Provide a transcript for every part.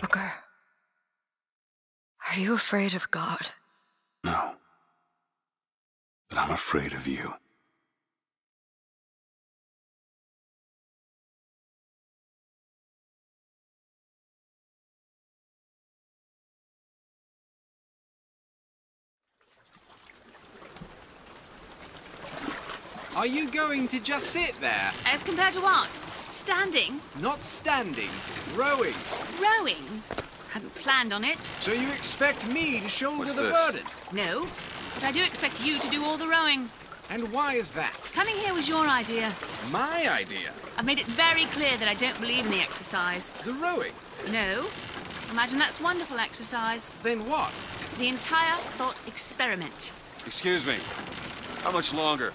Booker, are you afraid of God? No. But I'm afraid of you. Are you going to just sit there? As compared to what? Standing? Not standing, rowing. Rowing? Hadn't planned on it. So you expect me to shoulder What's the this? burden? No. But I do expect you to do all the rowing. And why is that? Coming here was your idea. My idea. I've made it very clear that I don't believe in the exercise. The rowing. No. Imagine that's wonderful exercise. Then what? The entire thought experiment. Excuse me. How much longer?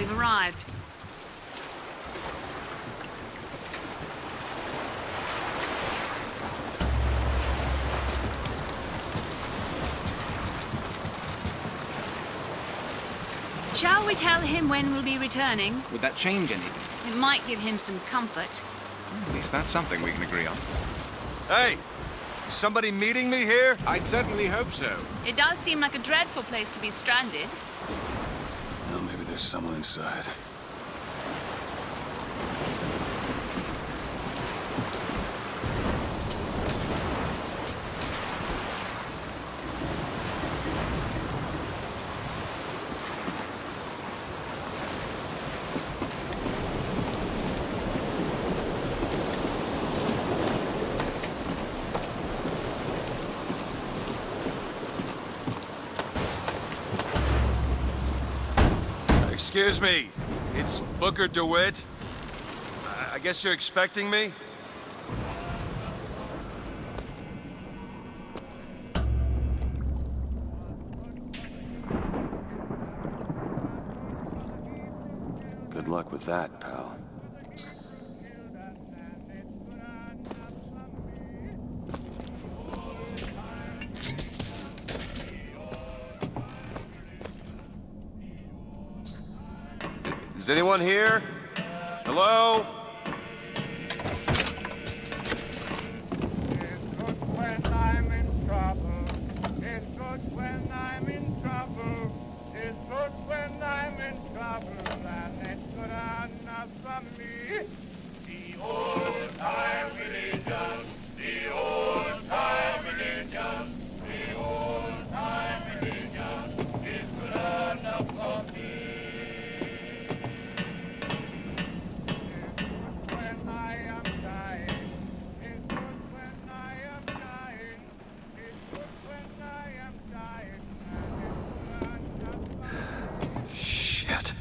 We've arrived. Shall we tell him when we'll be returning? Would that change anything? It might give him some comfort. Hmm, At least that's something we can agree on. Hey! Is somebody meeting me here? I'd certainly hope so. It does seem like a dreadful place to be stranded. There's someone inside. Excuse me. It's Booker DeWitt. I- I guess you're expecting me? Good luck with that, pal. Good anyone here? Hello? The old time religion. The old time religion. The old time religion. It's good enough for me. When I am dying, it's good when I am dying, it's good when I am dying, and it's good enough Shit.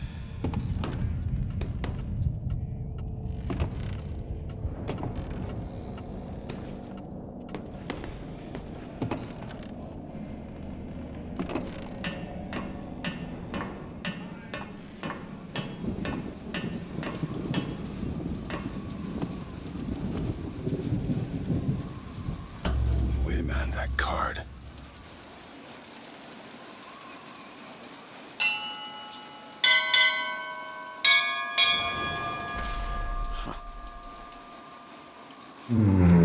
Wait a minute, that card. What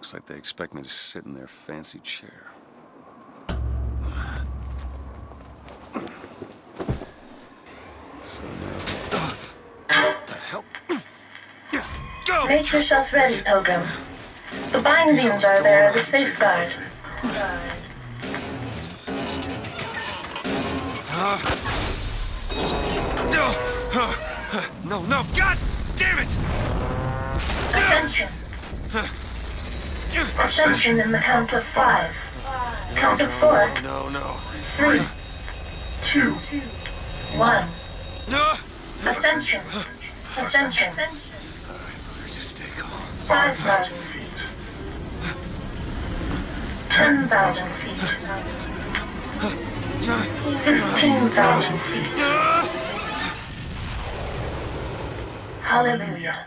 Looks like they expect me to sit in their fancy chair. So now... What the hell? Go! Make yourself ready, Pilgrim. The bindings are there as a safeguard. No, no, God damn it! Ascension. Ascension in the count of five. Count of four, No, no. no three, two, one. No! Ascension. Ascension. Ascension. Alright, just stay calm. Five thousand feet. Ten thousand feet. Fifteen thousand feet. Hallelujah.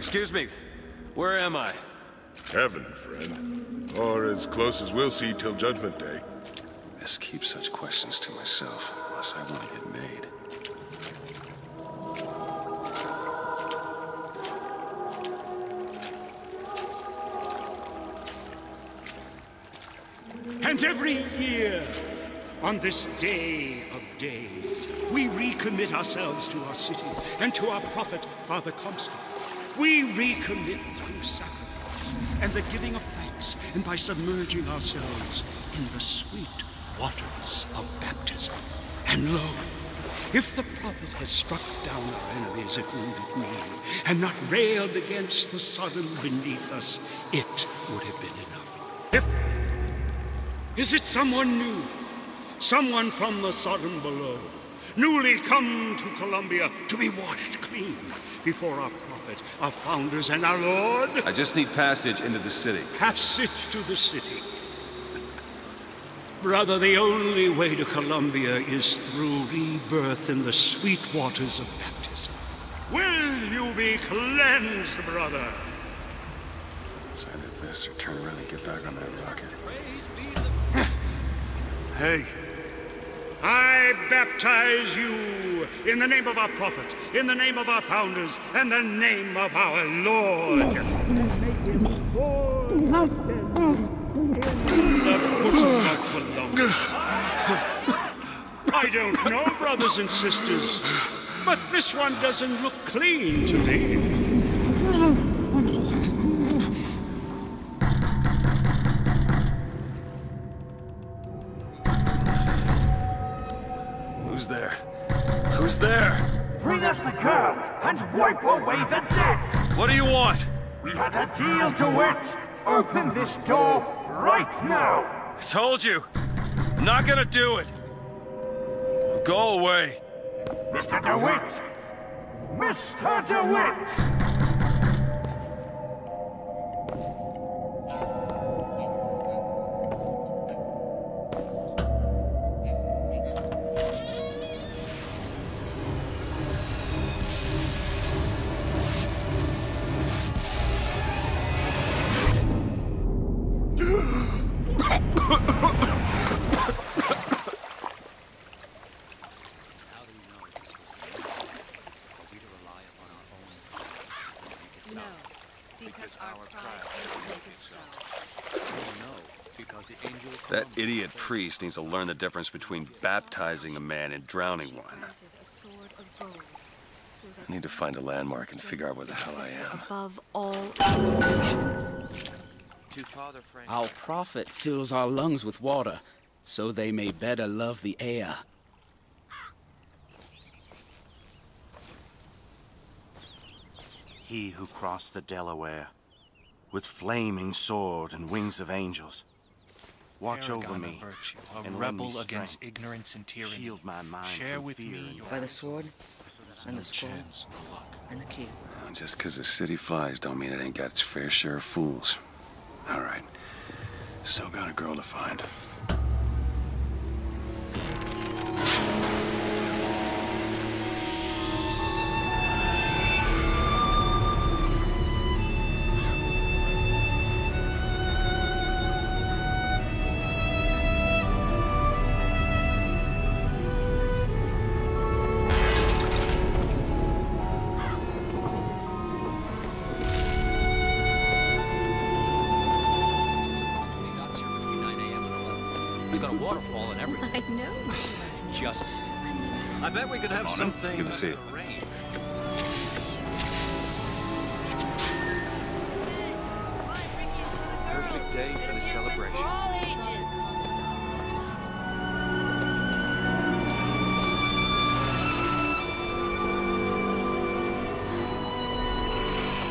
Excuse me. Where am I? Heaven, friend. Or as close as we'll see till Judgment Day. Best keep such questions to myself, unless I want to get made. And every year, on this day of days, we recommit ourselves to our city and to our prophet, Father Comstock. We recommit through sacrifice and the giving of thanks, and by submerging ourselves in the sweet waters of baptism. And lo, if the prophet had struck down our enemies at wounded knee and not railed against the Sodom beneath us, it would have been enough. If is it someone new? Someone from the Sodom below, newly come to Columbia to be washed clean before our prophet, our founders, and our Lord? I just need passage into the city. Passage to the city. Brother, the only way to Columbia is through rebirth in the sweet waters of baptism. Will you be cleansed, brother? It's either this or turn around and get back on that rocket. Hey. I baptize you in the name of our prophet, in the name of our founders, and the name of our Lord. The bosom of Columbus. I don't know, brothers and sisters, but this one doesn't look clean to me. Wipe away the debt. What do you want? We had a deal, to DeWitt. Open this door right now. I told you. I'm not gonna do it. Go away. Mr. DeWitt. Mr. DeWitt. Idiot priest needs to learn the difference between baptizing a man and drowning one. Planted a sword of gold, so that I need to find a landmark and figure out where the hell I am. above all other nations. to Father Frank. Our prophet fills our lungs with water, so they may better love the air. He who crossed the Delaware with flaming sword and wings of angels. Watch Paragon over me. virtue, a and lend me rebel against strength. ignorance and tyranny. Shield my mind Share from with fear me and your By the sword and no the scroll chance, no and the key. Uh, just 'cause the city flies don't mean it ain't got its fair share of fools. All right. Still got a girl to find. I know, Mr. Messenger. Just missed it. I bet we could have Morning. something. Good to see you. Perfect day for the celebration.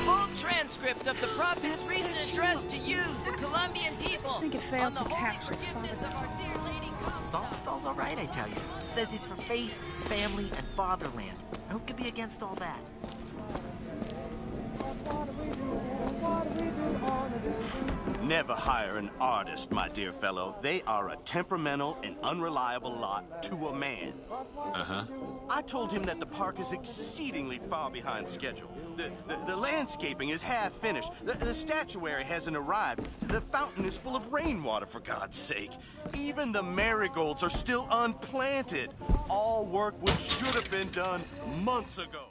Full transcript of the prophet's recent address to you, the Columbian people. think it fails on the to holy capture forgiveness Saltonstall's all right, I tell you. Says he's for faith, family, and fatherland. Who could be against all that? Never hire an artist, my dear fellow. They are a temperamental and unreliable lot to a man. Uh huh. I told him that the park is exceedingly far behind schedule. The, the, the landscaping is half finished. The, the statuary hasn't arrived. The fountain is full of rainwater, for God's sake. Even the marigolds are still unplanted. All work which should have been done months ago.